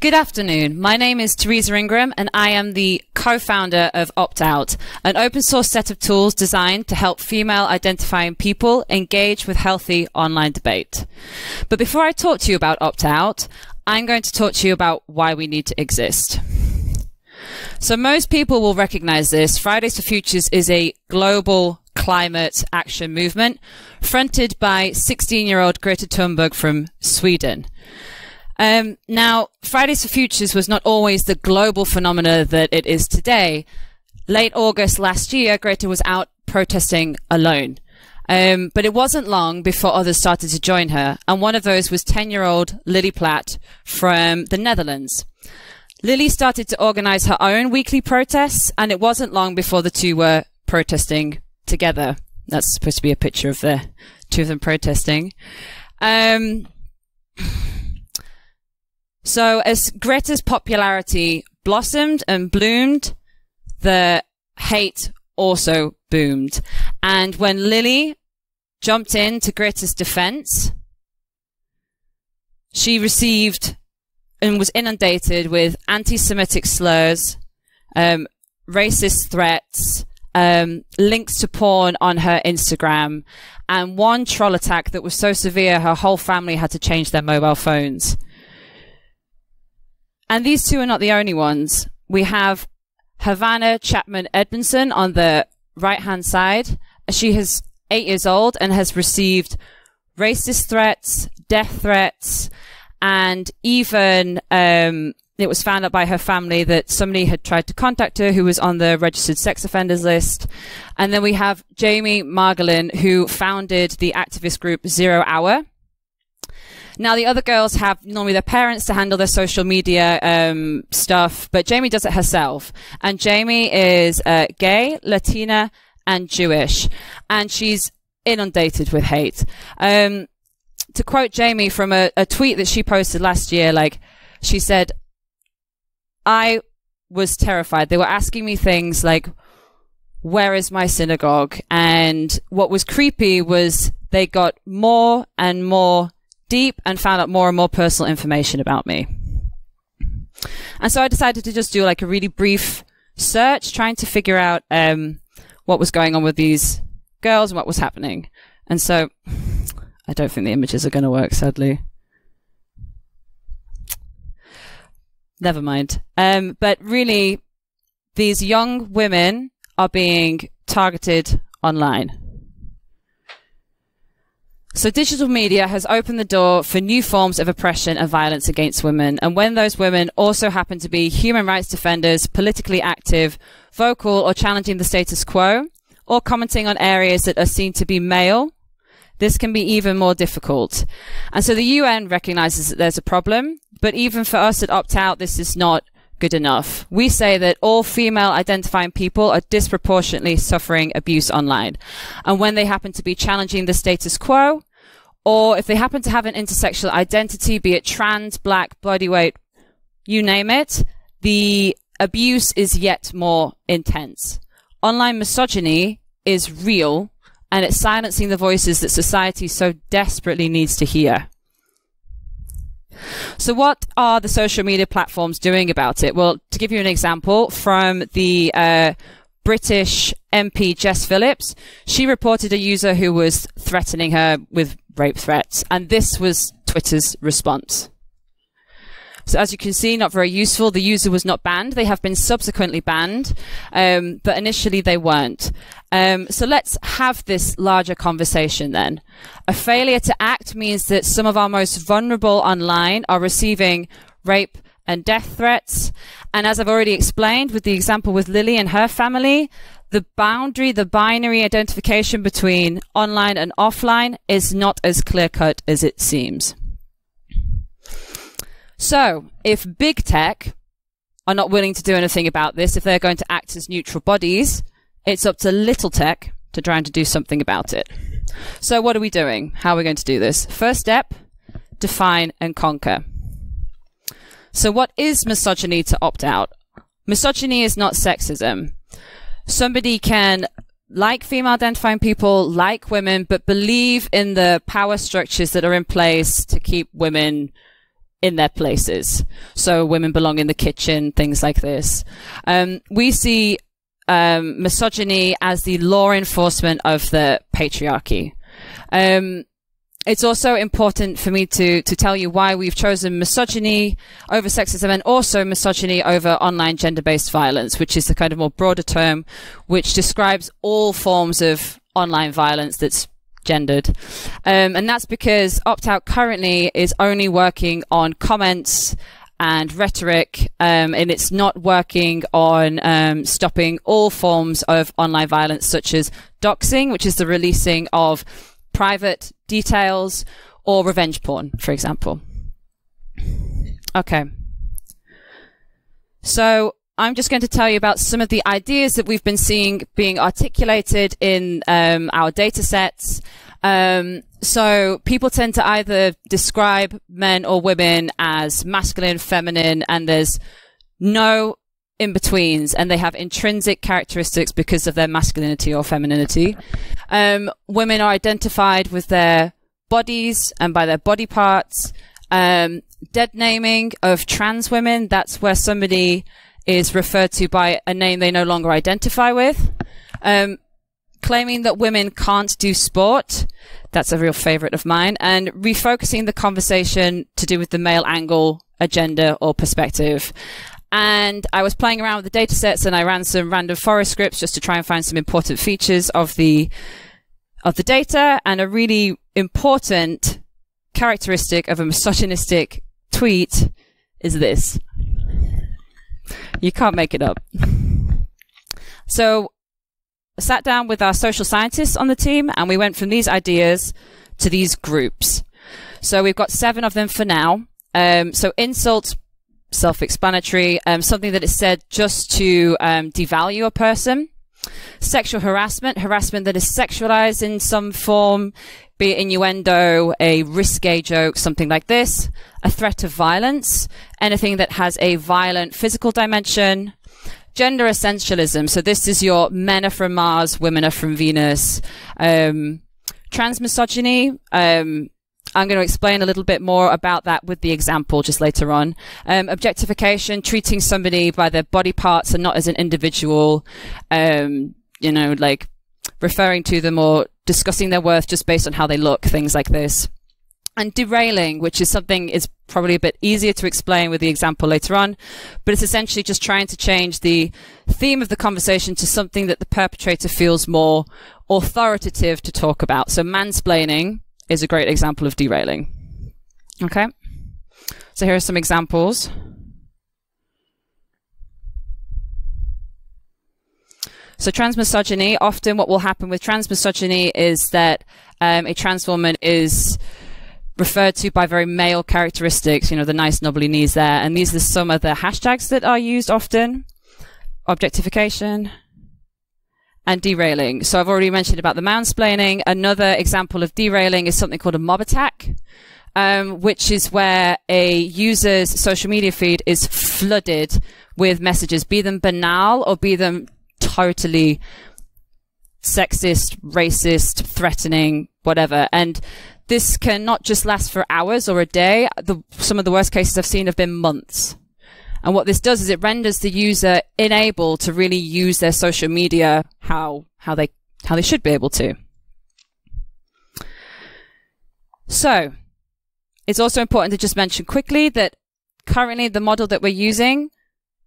Good afternoon. My name is Teresa Ingram and I am the co-founder of Opt Out, an open source set of tools designed to help female identifying people engage with healthy online debate. But before I talk to you about Opt Out, I'm going to talk to you about why we need to exist. So most people will recognize this. Fridays for Futures is a global climate action movement fronted by 16 year old Greta Thunberg from Sweden. Um, now, Fridays for Futures was not always the global phenomena that it is today. Late August last year, Greta was out protesting alone. Um, but it wasn't long before others started to join her, and one of those was 10 year old Lily Platt from the Netherlands. Lily started to organize her own weekly protests, and it wasn't long before the two were protesting together. That's supposed to be a picture of the two of them protesting. Um, so as Greta's popularity blossomed and bloomed, the hate also boomed. And when Lily jumped in to Greta's defense, she received and was inundated with anti-Semitic slurs, um, racist threats, um, links to porn on her Instagram, and one troll attack that was so severe her whole family had to change their mobile phones. And these two are not the only ones. We have Havana Chapman Edmondson on the right hand side. She is eight years old and has received racist threats, death threats, and even um, it was found out by her family that somebody had tried to contact her who was on the registered sex offenders list. And then we have Jamie Margolin, who founded the activist group Zero Hour. Now, the other girls have normally their parents to handle their social media um, stuff, but Jamie does it herself. And Jamie is uh, gay, Latina, and Jewish, and she's inundated with hate. Um, to quote Jamie from a, a tweet that she posted last year, like she said, I was terrified. They were asking me things like, where is my synagogue? And what was creepy was they got more and more deep and found out more and more personal information about me. And so I decided to just do like a really brief search, trying to figure out um, what was going on with these girls and what was happening. And so I don't think the images are going to work, sadly. Never mind. Um, but really, these young women are being targeted online. So digital media has opened the door for new forms of oppression and violence against women. And when those women also happen to be human rights defenders, politically active, vocal or challenging the status quo, or commenting on areas that are seen to be male, this can be even more difficult. And so the UN recognizes that there's a problem, but even for us at Opt Out, this is not good enough. We say that all female identifying people are disproportionately suffering abuse online. And when they happen to be challenging the status quo, or if they happen to have an intersexual identity, be it trans, black, bodyweight, you name it, the abuse is yet more intense. Online misogyny is real and it's silencing the voices that society so desperately needs to hear. So what are the social media platforms doing about it? Well, to give you an example from the uh, British MP Jess Phillips, she reported a user who was threatening her with rape threats, and this was Twitter's response. So as you can see, not very useful. The user was not banned. They have been subsequently banned, um, but initially they weren't. Um, so let's have this larger conversation then. A failure to act means that some of our most vulnerable online are receiving rape and death threats. And as I've already explained with the example with Lily and her family, the boundary, the binary identification between online and offline is not as clear cut as it seems. So, if big tech are not willing to do anything about this, if they're going to act as neutral bodies, it's up to little tech to try and to do something about it. So, what are we doing? How are we going to do this? First step define and conquer. So, what is misogyny to opt out? Misogyny is not sexism. Somebody can like female identifying people, like women, but believe in the power structures that are in place to keep women in their places. So women belong in the kitchen, things like this. Um, we see um, misogyny as the law enforcement of the patriarchy. Um, it's also important for me to to tell you why we've chosen misogyny over sexism and also misogyny over online gender-based violence, which is the kind of more broader term which describes all forms of online violence that's gendered. Um, and that's because opt out currently is only working on comments and rhetoric, um, and it's not working on um, stopping all forms of online violence, such as doxing, which is the releasing of private details, or revenge porn, for example. Okay. So I'm just going to tell you about some of the ideas that we've been seeing being articulated in um, our data sets. Um, so people tend to either describe men or women as masculine, feminine, and there's no in betweens, and they have intrinsic characteristics because of their masculinity or femininity. Um, women are identified with their bodies and by their body parts. Um, dead naming of trans women, that's where somebody is referred to by a name they no longer identify with. Um, claiming that women can't do sport, that's a real favorite of mine, and refocusing the conversation to do with the male angle, agenda, or perspective. And I was playing around with the data sets and I ran some random forest scripts just to try and find some important features of the of the data and a really important characteristic of a misogynistic tweet is this. You can't make it up. So I sat down with our social scientists on the team and we went from these ideas to these groups. So we've got seven of them for now. Um, so insults, self-explanatory, um, something that is said just to um, devalue a person. Sexual harassment, harassment that is sexualized in some form, be it innuendo, a risque joke, something like this. A threat of violence, anything that has a violent physical dimension. Gender essentialism, so this is your men are from Mars, women are from Venus. Um, transmisogyny, um, I'm going to explain a little bit more about that with the example just later on. Um, objectification, treating somebody by their body parts and not as an individual, um, you know, like referring to them or discussing their worth just based on how they look, things like this. And derailing, which is something is probably a bit easier to explain with the example later on, but it's essentially just trying to change the theme of the conversation to something that the perpetrator feels more authoritative to talk about. So mansplaining, is a great example of derailing. Okay. So here are some examples. So transmisogyny, often what will happen with transmisogyny is that um, a trans woman is referred to by very male characteristics, you know, the nice knobbly knees there. And these are some of the hashtags that are used often. Objectification, and derailing. So I've already mentioned about the mansplaining. Another example of derailing is something called a mob attack, um, which is where a user's social media feed is flooded with messages, be them banal or be them totally sexist, racist, threatening, whatever. And this can not just last for hours or a day. The, some of the worst cases I've seen have been months. And what this does is it renders the user unable to really use their social media how, how they, how they should be able to. So it's also important to just mention quickly that currently the model that we're using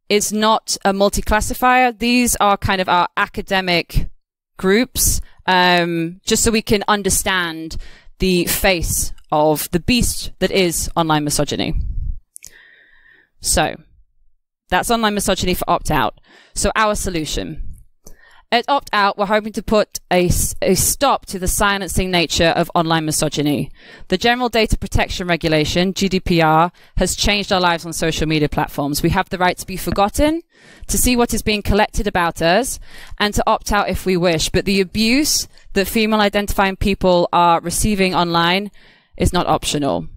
is not a multi-classifier. These are kind of our academic groups, um, just so we can understand the face of the beast that is online misogyny. So that's online misogyny for opt out. So our solution. At opt out, we're hoping to put a, a stop to the silencing nature of online misogyny. The General Data Protection Regulation, GDPR, has changed our lives on social media platforms. We have the right to be forgotten, to see what is being collected about us, and to opt out if we wish. But the abuse that female identifying people are receiving online is not optional.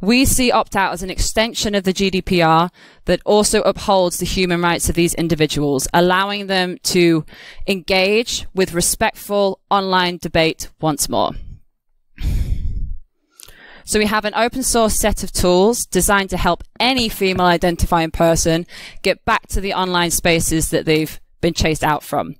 We see opt out as an extension of the GDPR that also upholds the human rights of these individuals, allowing them to engage with respectful online debate once more. So we have an open source set of tools designed to help any female identifying person get back to the online spaces that they've been chased out from.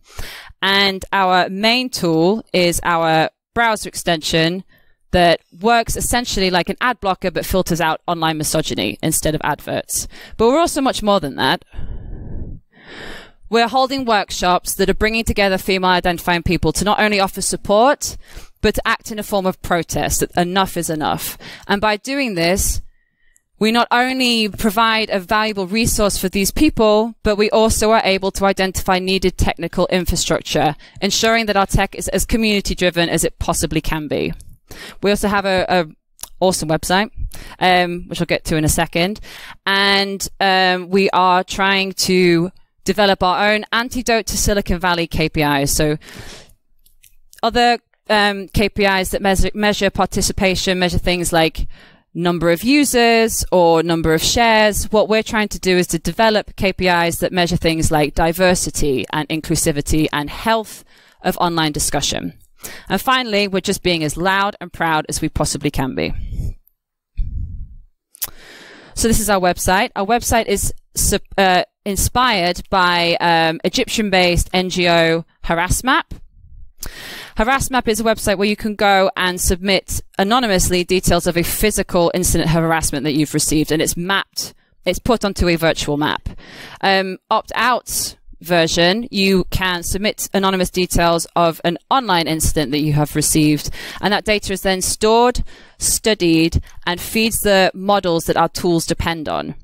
And our main tool is our browser extension that works essentially like an ad blocker but filters out online misogyny instead of adverts. But we're also much more than that. We're holding workshops that are bringing together female identifying people to not only offer support, but to act in a form of protest that enough is enough. And by doing this, we not only provide a valuable resource for these people, but we also are able to identify needed technical infrastructure, ensuring that our tech is as community driven as it possibly can be. We also have a, a awesome website, um, which I'll get to in a second. And um, we are trying to develop our own antidote to Silicon Valley KPIs. So other um, KPIs that measure, measure participation, measure things like number of users or number of shares. What we're trying to do is to develop KPIs that measure things like diversity and inclusivity and health of online discussion. And finally, we're just being as loud and proud as we possibly can be. So this is our website. Our website is uh, inspired by um, Egyptian-based NGO Harassmap. Harassmap is a website where you can go and submit anonymously details of a physical incident of harassment that you've received, and it's mapped. It's put onto a virtual map. Um, opt out version, you can submit anonymous details of an online incident that you have received. And that data is then stored, studied, and feeds the models that our tools depend on.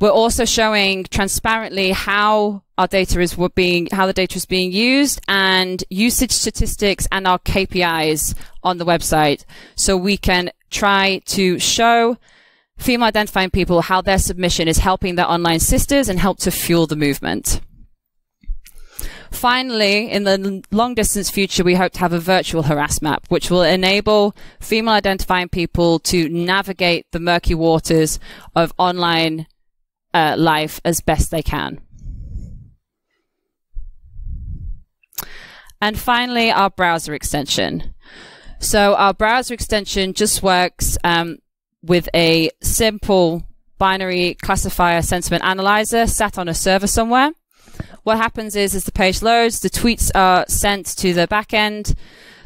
We're also showing transparently how our data is being, how the data is being used and usage statistics and our KPIs on the website. So we can try to show female identifying people how their submission is helping their online sisters and help to fuel the movement. Finally, in the long distance future, we hope to have a virtual harass map, which will enable female identifying people to navigate the murky waters of online uh, life as best they can. And finally, our browser extension. So our browser extension just works um, with a simple binary classifier sentiment analyzer sat on a server somewhere. What happens is, as the page loads, the tweets are sent to the backend.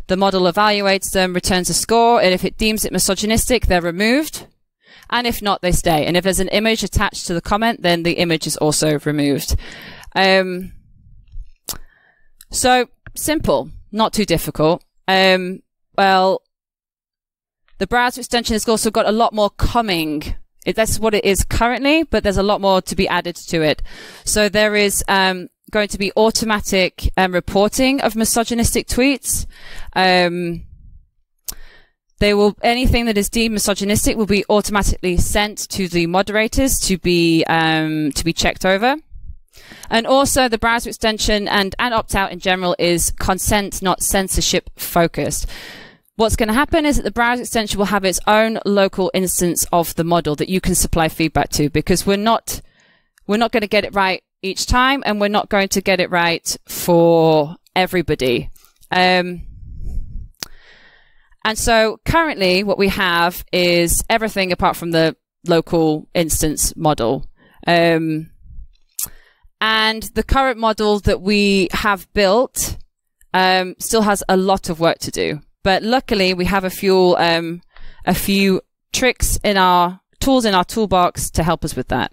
The model evaluates them, returns a score, and if it deems it misogynistic, they're removed. And if not, they stay. And if there's an image attached to the comment, then the image is also removed. Um, so simple, not too difficult. Um, well, the browser extension has also got a lot more coming. It, that's what it is currently, but there's a lot more to be added to it. So there is um, going to be automatic um, reporting of misogynistic tweets. Um, they will anything that is deemed misogynistic will be automatically sent to the moderators to be um, to be checked over. And also the browser extension and, and opt out in general is consent, not censorship focused. What's going to happen is that the browser extension will have its own local instance of the model that you can supply feedback to because we're not, we're not going to get it right each time and we're not going to get it right for everybody. Um, and so currently what we have is everything apart from the local instance model. Um, and the current model that we have built um, still has a lot of work to do. But luckily, we have a few um, a few tricks in our tools in our toolbox to help us with that.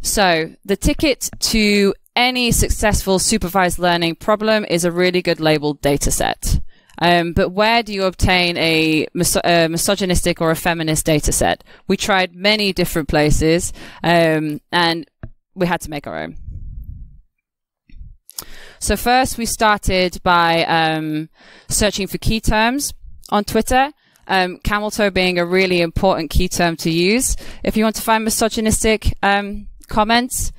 So the ticket to any successful supervised learning problem is a really good labeled data set. Um, but where do you obtain a, miso- a, misogynistic or a feminist data set? We tried many different places, um, and we had to make our own. So first we started by um, searching for key terms on Twitter. Um, camel toe being a really important key term to use if you want to find misogynistic um, comments.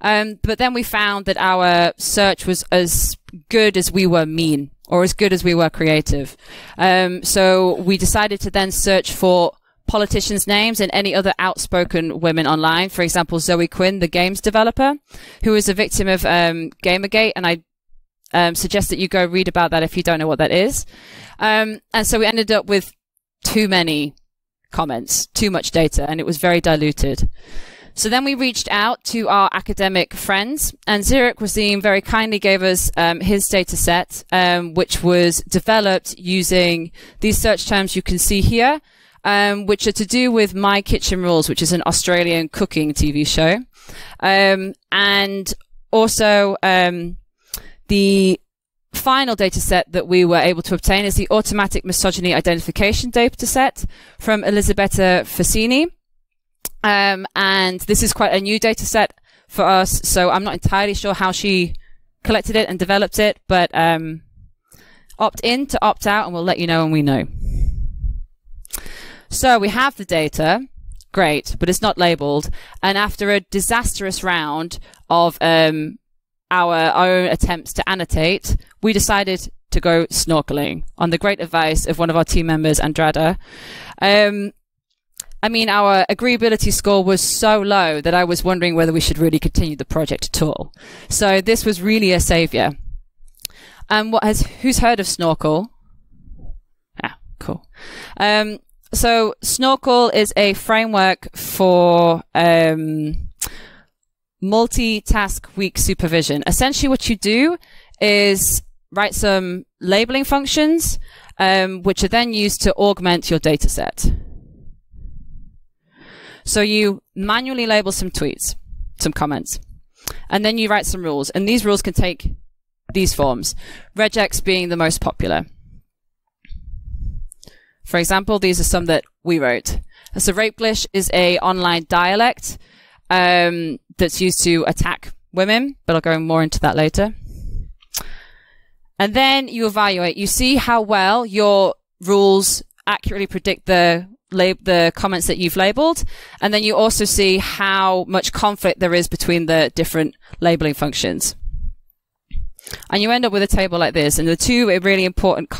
Um, but then we found that our search was as good as we were mean or as good as we were creative. Um, so we decided to then search for politicians' names and any other outspoken women online. For example, Zoe Quinn, the games developer, who was a victim of um, Gamergate, and I um, suggest that you go read about that if you don't know what that is. Um, and so we ended up with too many comments, too much data, and it was very diluted. So then we reached out to our academic friends, and Zeerak Waseem very kindly gave us um, his data set, um, which was developed using these search terms you can see here, um, which are to do with My Kitchen Rules, which is an Australian cooking TV show. Um, and also, um, the final data set that we were able to obtain is the automatic misogyny identification data set from Elisabetta Fersini. Um, and this is quite a new data set for us, so I'm not entirely sure how she collected it and developed it, but um, opt in to opt out, and we'll let you know when we know. So we have the data, great, but it's not labeled. And after a disastrous round of um, our own attempts to annotate, we decided to go snorkeling on the great advice of one of our team members, Andrada. Um, I mean, our agreeability score was so low that I was wondering whether we should really continue the project at all. So this was really a savior. And um, what has, who's heard of Snorkel? Ah, cool. Um, so Snorkel is a framework for, um, multi-task weak supervision. Essentially what you do is write some labeling functions, um, which are then used to augment your data set. So you manually label some tweets, some comments, and then you write some rules. And these rules can take these forms, regex being the most popular. For example, these are some that we wrote. So rapeglish is a online dialect um, that's used to attack women, but I'll go more into that later. And then you evaluate. You see how well your rules accurately predict the the comments that you've labeled. And then you also see how much conflict there is between the different labeling functions. And you end up with a table like this. And the two really important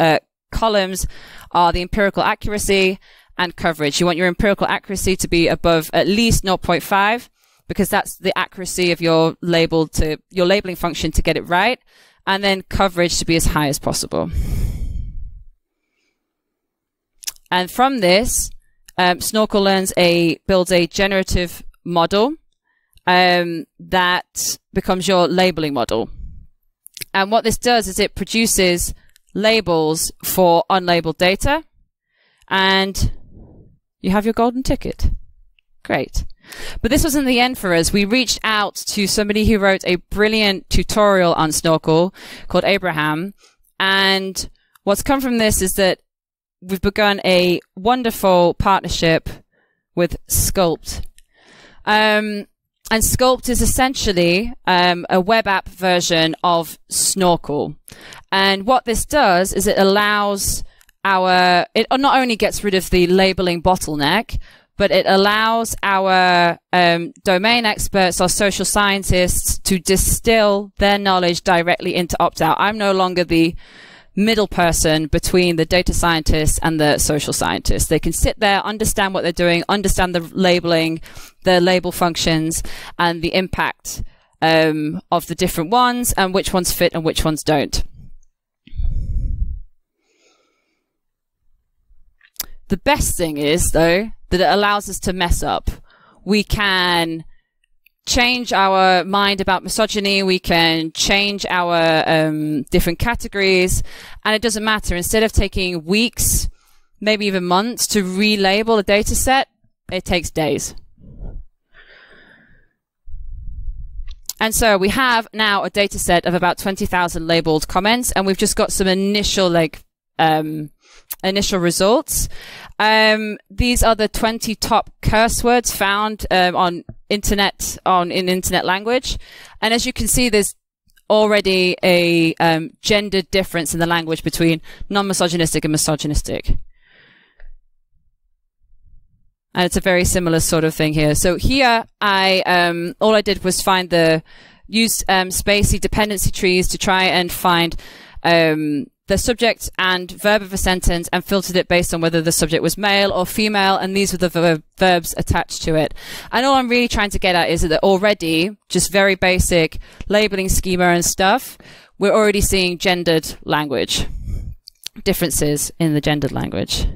uh, columns are the empirical accuracy and coverage. You want your empirical accuracy to be above at least 0.5 because that's the accuracy of your label to your labeling function to get it right. And then coverage to be as high as possible. And from this, um, Snorkel learns a builds a generative model um, that becomes your labeling model. And what this does is it produces labels for unlabeled data, and you have your golden ticket. Great. But this wasn't the end for us. We reached out to somebody who wrote a brilliant tutorial on Snorkel called Abraham. And what's come from this is that we've begun a wonderful partnership with Sculpt. Um, and Sculpt is essentially um, a web app version of Snorkel. And what this does is it allows our, it not only gets rid of the labeling bottleneck, but it allows our um, domain experts our social scientists to distill their knowledge directly into opt out. I'm no longer the middle person between the data scientists and the social scientists. They can sit there, understand what they're doing, understand the labeling, the label functions, and the impact um, of the different ones, and which ones fit and which ones don't. The best thing is, though, that it allows us to mess up. We can change our mind about misogyny. We can change our um, different categories, and it doesn't matter. Instead of taking weeks, maybe even months to relabel a data set, it takes days. And so we have now a data set of about 20,000 labeled comments, and we've just got some initial like um, initial results. Um, these are the 20 top curse words found um, on internet on in internet language, and as you can see, there's already a um, gendered difference in the language between non-misogynistic and misogynistic. And it's a very similar sort of thing here. So here, I um, all I did was find the use um, spaCy dependency trees to try and find um, the subject and verb of a sentence and filtered it based on whether the subject was male or female, and these were the ver verbs attached to it. And all I'm really trying to get at is that already, just very basic labeling schema and stuff, we're already seeing gendered language, differences in the gendered language.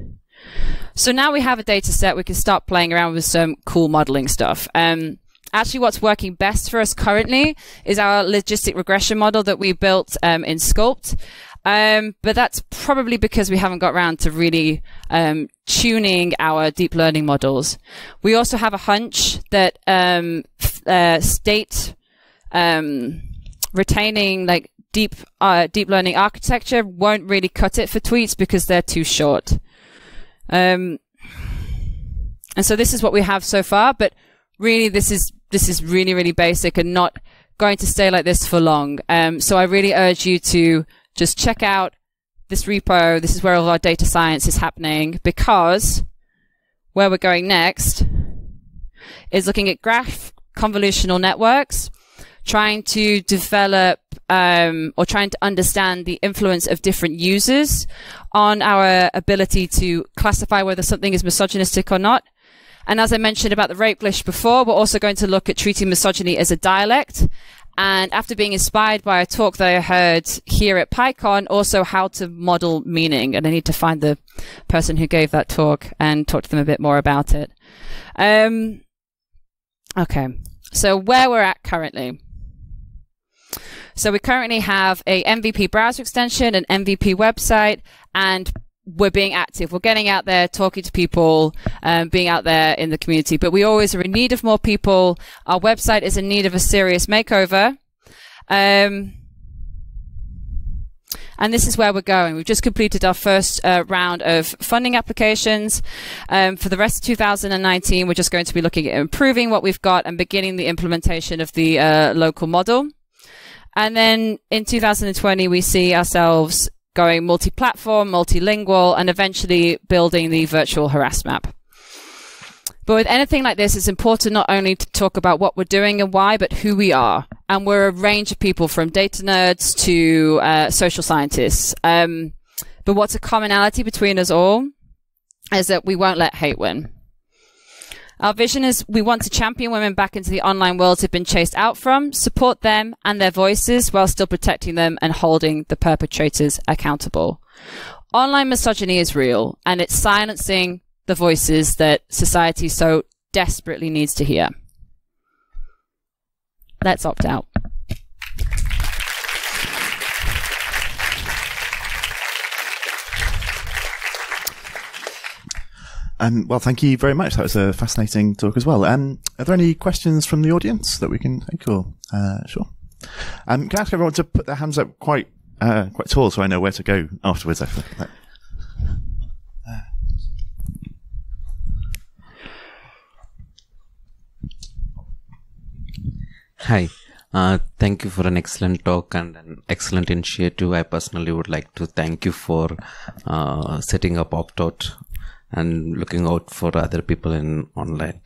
So now we have a data set, we can start playing around with some cool modeling stuff. Um, actually what's working best for us currently is our logistic regression model that we built um, in Sculpt. Um, but that's probably because we haven't got around to really um, tuning our deep learning models. We also have a hunch that um, uh, state um, retaining like deep uh, deep learning architecture won't really cut it for tweets because they're too short. Um, and so this is what we have so far, but really this is this is really really basic and not going to stay like this for long. Um, so I really urge you to just check out this repo. This is where all our data science is happening because where we're going next is looking at graph convolutional networks, trying to develop um, or trying to understand the influence of different users on our ability to classify whether something is misogynistic or not. And as I mentioned about the rapeglish before, we're also going to look at treating misogyny as a dialect and after being inspired by a talk that I heard here at PyCon, also how to model meaning. And I need to find the person who gave that talk and talk to them a bit more about it. Um, okay. So where we're at currently. So we currently have a MVP browser extension, an MVP website, and we're being active. We're getting out there, talking to people, um, being out there in the community. But we always are in need of more people. Our website is in need of a serious makeover. Um, and this is where we're going. We've just completed our first uh, round of funding applications. Um, for the rest of 2019, we're just going to be looking at improving what we've got and beginning the implementation of the uh, local model. And then in 2020, we see ourselves going multi-platform, multilingual, and eventually building the virtual harass map. But with anything like this, it's important not only to talk about what we're doing and why, but who we are. And we're a range of people from data nerds to uh, social scientists. Um, but what's a commonality between us all is that we won't let hate win. Our vision is we want to champion women back into the online world they've been chased out from, support them and their voices while still protecting them and holding the perpetrators accountable. Online misogyny is real and it's silencing the voices that society so desperately needs to hear. Let's opt out. Um, well, thank you very much. That was a fascinating talk as well. Um, are there any questions from the audience that we can take? Or uh, sure. Um, can I ask everyone to put their hands up quite uh, quite tall so I know where to go afterwards? Hi. Uh, thank you for an excellent talk and an excellent initiative. I personally would like to thank you for uh, setting up Opt-out and looking out for other people in online.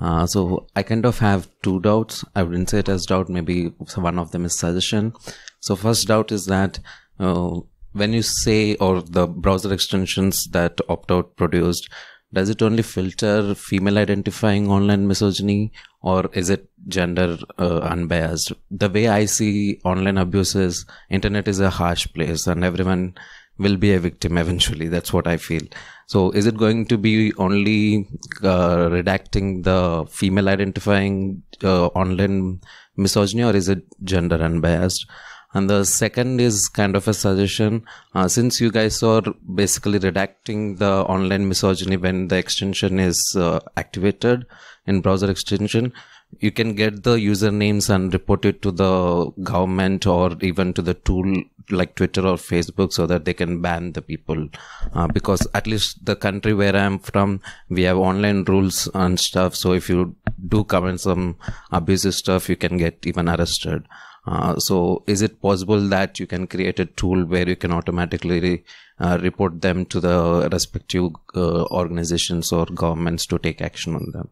Uh, so I kind of have two doubts. I wouldn't say it as doubt. Maybe one of them is suggestion. So first doubt is that uh, when you say or the browser extensions that opt-out produced, does it only filter female identifying online misogyny or is it gender uh, unbiased? The way I see online abuses, internet is a harsh place and everyone will be a victim eventually. That's what I feel. So is it going to be only uh, redacting the female identifying uh, online misogyny or is it gender unbiased? And the second is kind of a suggestion. Uh, since you guys are basically redacting the online misogyny when the extension is uh, activated in browser extension, you can get the usernames and report it to the government or even to the tool like Twitter or Facebook so that they can ban the people. Uh, because at least the country where I'm from, we have online rules and stuff. So if you do comment some abusive stuff, you can get even arrested. Uh, so is it possible that you can create a tool where you can automatically uh, report them to the respective uh, organizations or governments to take action on them?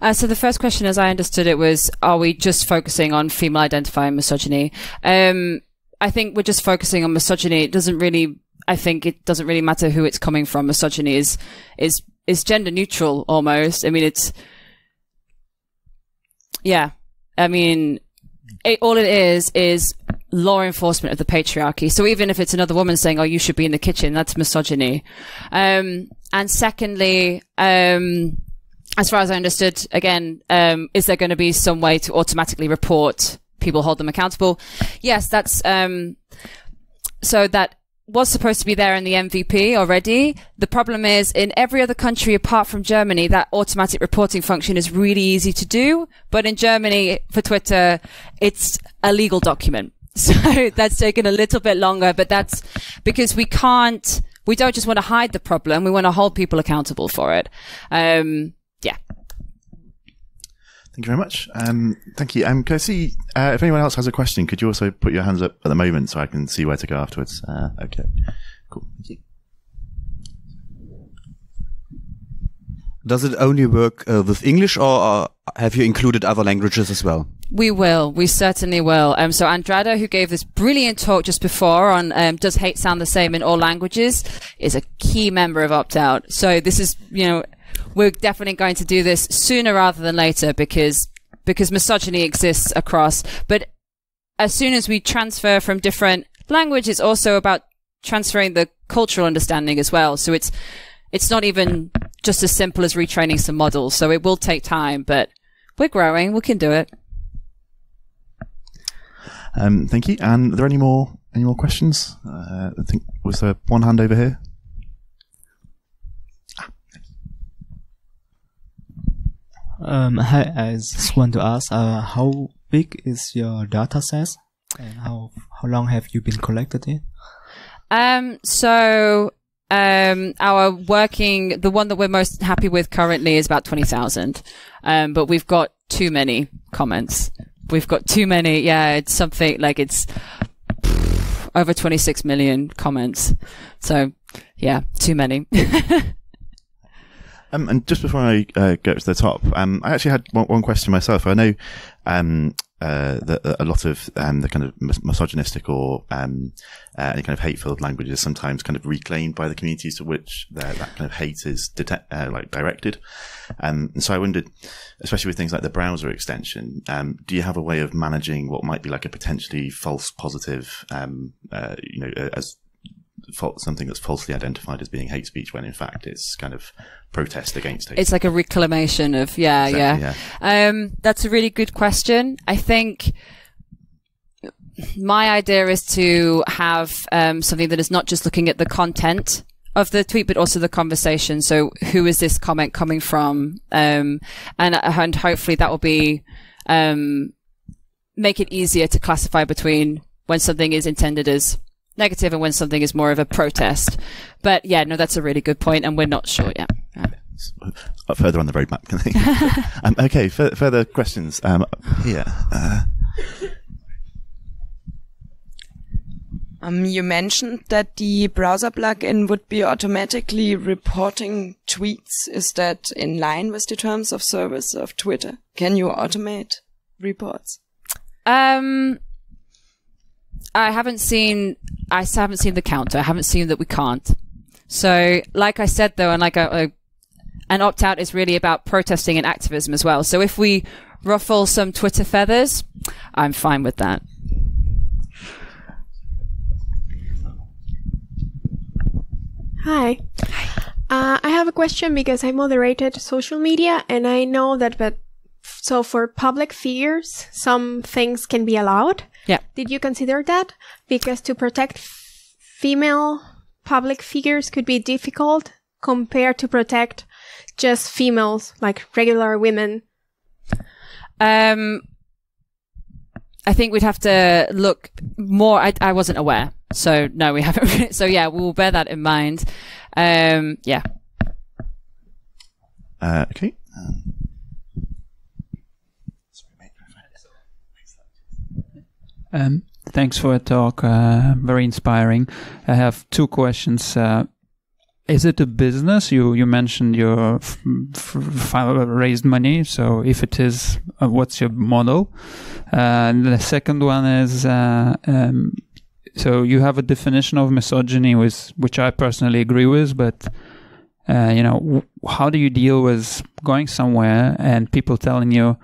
Uh, so the first question, as I understood it, was: Are we just focusing on female identifying misogyny? Um, I think we're just focusing on misogyny. It doesn't really. I think it doesn't really matter who it's coming from. Misogyny is is is gender neutral almost. I mean, it's yeah. I mean, it, all it is is law enforcement of the patriarchy. So even if it's another woman saying, "Oh, you should be in the kitchen," that's misogyny. Um, and secondly, um, as far as I understood, again, um, is there going to be some way to automatically report people, hold them accountable? Yes, that's um, so that was supposed to be there in the MVP already. The problem is in every other country apart from Germany, that automatic reporting function is really easy to do. But in Germany for Twitter, it's a legal document. So that's taken a little bit longer, but that's because we can't, we don't just want to hide the problem. We want to hold people accountable for it. Um. Thank you very much. Um, thank you. Um, can I see uh, if anyone else has a question? Could you also put your hands up at the moment so I can see where to go afterwards? Uh, okay, cool. Thank you. Does it only work uh, with English, or uh, have you included other languages as well? We will. We certainly will. Um, so Andrada, who gave this brilliant talk just before on um, does hate sound the same in all languages, is a key member of Opt Out. So this is, you know, we're definitely going to do this sooner rather than later because because misogyny exists across. But as soon as we transfer from different language, it's also about transferring the cultural understanding as well. So it's it's not even just as simple as retraining some models. So it will take time, but we're growing. We can do it. Um, thank you. And are there any more any more questions? Uh, I think was there one hand over here? Um, hi, I just want to ask, uh, how big is your data set, and how how long have you been collected it? Um, so um, our working, the one that we're most happy with currently is about 20,000. Um, but we've got too many comments. We've got too many. Yeah, it's something like it's over 26 million comments. So yeah, too many. Um, and just before I uh, go to the top, um, I actually had one, one question myself. I know um, uh, that a lot of um, the kind of mis- misogynistic or um, uh, any kind of hate-filled language is sometimes kind of reclaimed by the communities to which that kind of hate is detect- uh, like directed. Um, and so I wondered, especially with things like the browser extension, um, do you have a way of managing what might be like a potentially false positive, um, uh, you know, uh, as something that's falsely identified as being hate speech when in fact it's kind of protest against it. it's like a reclamation of, yeah, Exactly, yeah. Um, that's a really good question. I think my idea is to have um, something that is not just looking at the content of the tweet, but also the conversation. So, who is this comment coming from? Um, and and hopefully that will be um, make it easier to classify between when something is intended as negative and when something is more of a protest. But yeah, no, that's a really good point, and we're not sure yet. Yeah. Uh, further on the roadmap. can they? um, okay, f- further questions um, here. Uh, Um, you mentioned that the browser plugin would be automatically reporting tweets. Is that in line with the terms of service of Twitter? Can you automate reports? Um, I haven't seen. I s- haven't seen the counter. I haven't seen that we can't. So, like I said though, and like a, a, an opt out is really about protesting and activism as well. So if we ruffle some Twitter feathers, I'm fine with that. Hi. Uh, I have a question because I moderated social media and I know that, but so for public figures, some things can be allowed. Yeah. Did you consider that? Because to protect f- female public figures could be difficult compared to protect just females, like regular women. Um, I think we'd have to look more. I, I wasn't aware, so no, we haven't. so yeah, we'll bear that in mind. Um, yeah. uh, okay. Um, Um, thanks for the talk. Uh, very inspiring. I have two questions. Uh, is it a business? You you mentioned your f- f- f- raised money. So if it is, uh, what's your model? Uh, and the second one is. Uh, um, so you have a definition of misogyny, with which I personally agree with, but uh, you know, how do you deal with going somewhere and people telling you,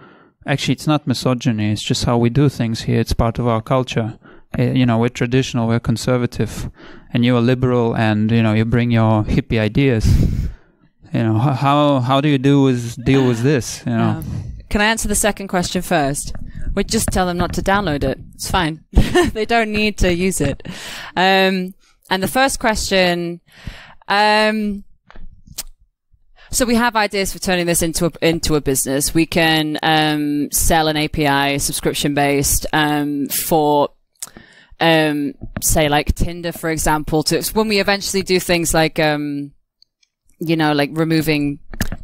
actually it's not misogyny. It's just how we do things here. It's part of our culture. Uh, you know, we're traditional, we're conservative, and you're liberal, and you know, you bring your hippie ideas. You know, how how do you do with deal with this? You know, Um, can I answer the second question first? We just tell them not to download it. It's fine. they don't need to use it. Um, and the first question, um, so we have ideas for turning this into a, into a business. We can um, sell an API subscription based um, for um, say like Tinder, for example. To when we eventually do things like um, you know, like removing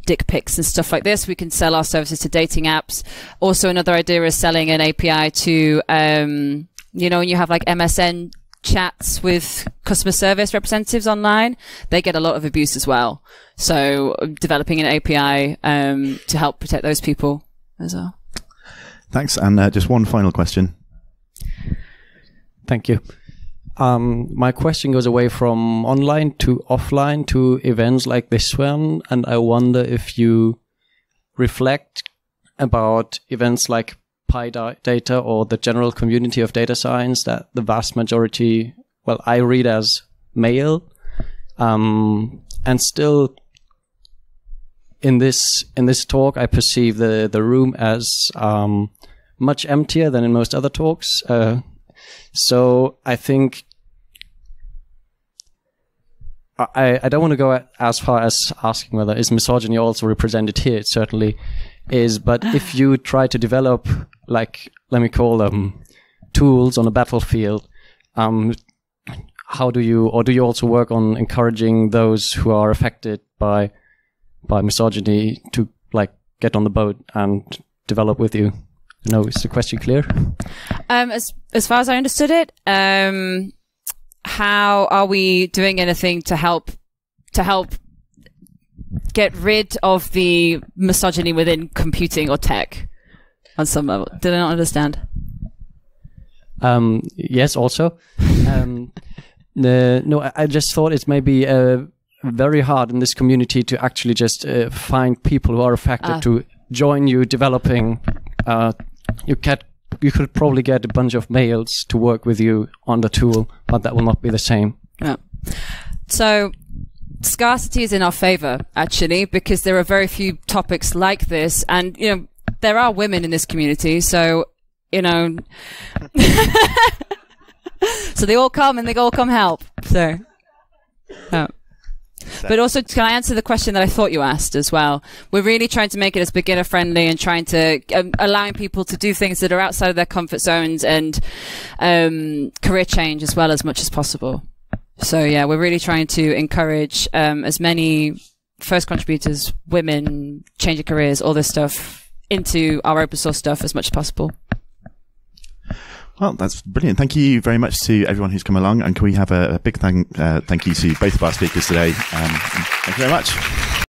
dick pics and stuff like this. We can sell our services to dating apps. Also, another idea is selling an API to, um, you know, when you have like MSN chats with customer service representatives online, they get a lot of abuse as well. So, developing an API um, to help protect those people as well. Thanks. And uh, just one final question. Thank you. Um, my question goes away from online to offline to events like this one, and I wonder if you reflect about events like PyData or the general community of data science that the vast majority, well, I read as male, um, and still in this in this talk, I perceive the the room as um, much emptier than in most other talks. Uh, so I think I, I don't want to go as far as asking whether is misogyny also represented here. It certainly is. But if you try to develop, like, let me call them tools on a battlefield, um, how do you, or do you also work on encouraging those who are affected by by misogyny to like get on the boat and develop with you? No, is the question clear? Um, as as far as I understood it, um, how are we doing anything to help to help get rid of the misogyny within computing or tech on some level? Did I not understand? Um, yes, also. Um, the, no, I- just thought it may be uh, very hard in this community to actually just uh, find people who are affected Ah. to join you developing. Uh, you get, you could probably get a bunch of males to work with you on the tool, but that will not be the same. Yeah. So scarcity is in our favor, actually, because there are very few topics like this. And, you know, there are women in this community. So, you know, so they all come and they all come help. So. But also, can I answer the question that I thought you asked as well? We're really trying to make it as beginner friendly and trying to um, allowing people to do things that are outside of their comfort zones and um, career change as well as much as possible. So yeah, we're really trying to encourage um, as many first contributors, women, changing careers, all this stuff into our open source stuff as much as possible. Well, that's brilliant. Thank you very much to everyone who's come along. And can we have a, a big thank, uh, thank you to both of our speakers today? Um, thank you very much.